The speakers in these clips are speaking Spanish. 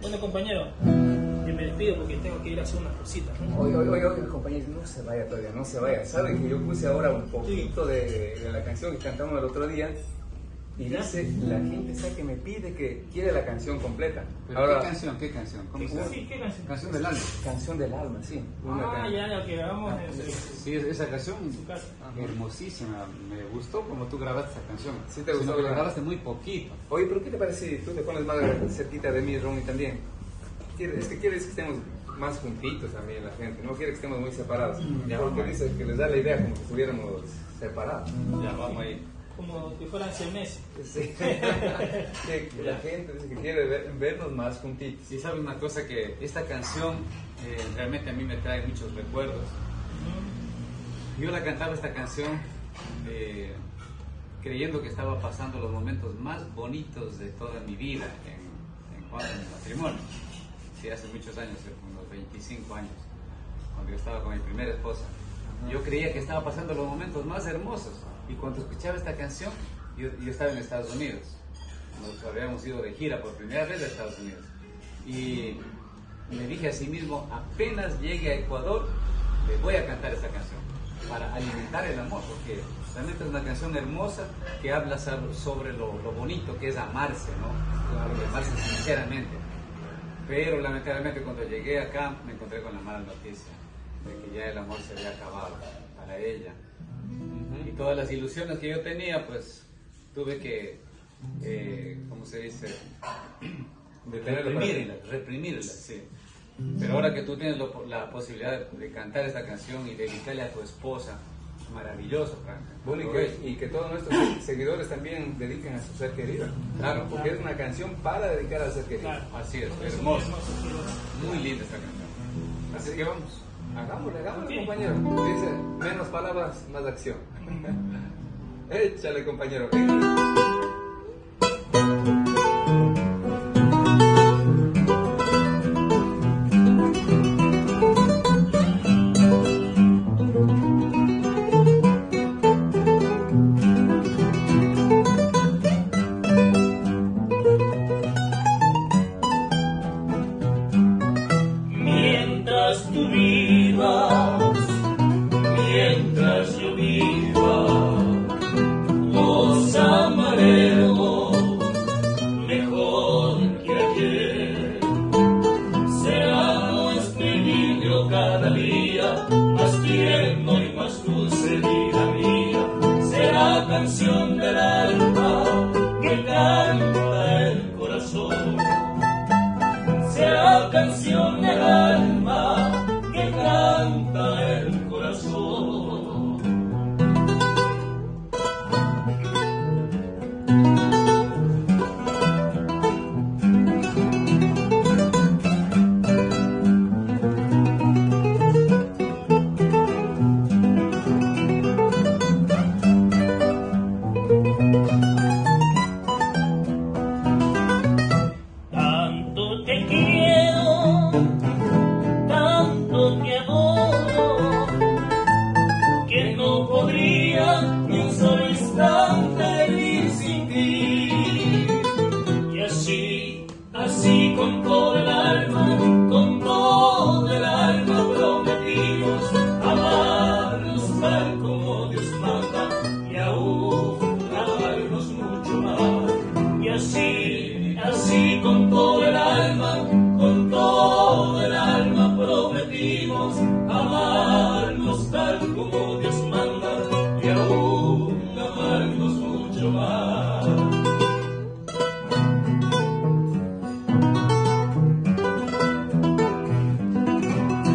Bueno, compañero, yo me despido porque tengo que ir a hacer unas cositas. ¿no? Oye, oye, oye, compañero, no se vaya todavía, no se vaya. ¿Saben que yo puse ahora un poquito de, de la canción que cantamos el otro día? Y dice, la gente sabe que me pide que quiere la canción completa. ¿Pero Ahora, ¿Qué canción? ¿Qué canción? ¿Cómo llama? Sí, ¿qué canción? Canción del alma. canción del alma, sí. Una Ah, ya, ya, que el- el- Sí, es- esa canción hermosísima. Me gustó como tú grabaste esa canción. Sí te gustó, Sino que la ¿verdad? grabaste muy poquito. Oye, pero ¿qué te parece si tú te pones más cerquita de mí, Ronnie, también? Es que quieres que estemos más juntitos también la gente, no quiere que estemos muy separados. Ya, Porque dice que les da la idea como que estuviéramos separados. Ya, vamos ahí. Como que fueran siameses. Sí. que que la gente dice que quiere ver- vernos más juntitos. Y sabes una cosa que esta canción eh, realmente a mí me trae muchos recuerdos. Yo la cantaba esta canción eh, creyendo que estaba pasando los momentos más bonitos de toda mi vida en, en cuanto a mi matrimonio. Sí, hace muchos años, hace unos 25 años, cuando yo estaba con mi primera esposa. Yo creía que estaba pasando los momentos más hermosos. Y cuando escuchaba esta canción, yo, yo estaba en Estados Unidos. Nos habíamos ido de gira por primera vez a Estados Unidos. Y me dije a sí mismo, apenas llegue a Ecuador, le voy a cantar esta canción para alimentar el amor, porque realmente es una canción hermosa que habla sobre lo, lo bonito que es amarse, ¿no? Amarse sinceramente. Pero lamentablemente cuando llegué acá me encontré con la mala noticia de que ya el amor se había acabado para ella. Y todas las ilusiones que yo tenía, pues tuve que, eh, ¿cómo se dice? Reprimirlas, reprimirlas, sí. Pero ahora que tú tienes lo- la posibilidad de, de cantar esta canción y dedicarle a tu esposa, maravilloso, Frank. Bueno, y que, y que todos nuestros seguidores también dediquen a su ser querido. Claro. Porque es una canción para dedicar al ser querido. Claro. Así es, hermoso. muy linda esta canción. Así que vamos. Hagámosle, hagámosle, Sí. compañero. Dice, menos palabras, más acción. Échale, compañero. Canción así con todo el alma,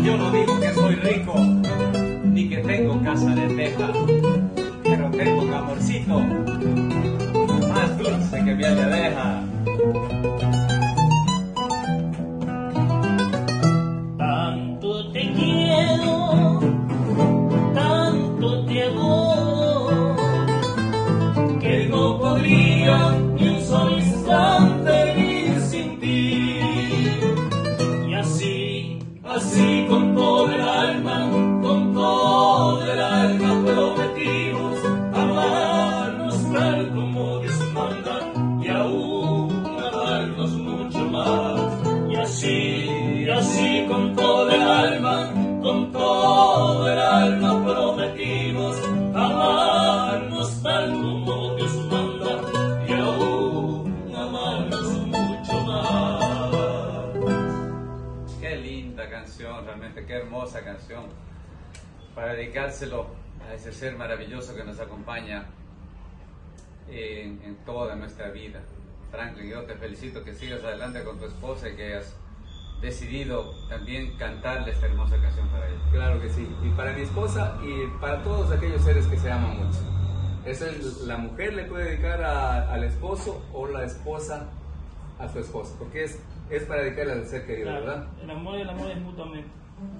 Yo no digo que soy rico, ni que tengo casa de teja, pero tengo un amorcito más dulce que mi abeja. Así, con todo el alma, con todo el alma prometimos amarnos tal como Dios manda y aún amarnos mucho más. Qué linda canción, realmente, qué hermosa canción. Para dedicárselo a ese ser maravilloso que nos acompaña en, en toda nuestra vida. Franklin, yo te felicito que sigas adelante con tu esposa y que hayas decidido también cantarle esta hermosa canción para ella. Claro que sí. Y para mi esposa y para todos aquellos seres que se aman mucho. Eso es, la mujer le puede dedicar a- al esposo o la esposa a su esposo. Porque es, es para dedicarle al ser querido, Claro, ¿verdad? El amor y el amor es mutuamente.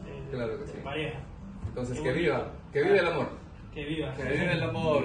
de- Claro que de sí. pareja. Entonces, Qué que bonito. viva, que viva el amor. Que viva. Que vive el amor.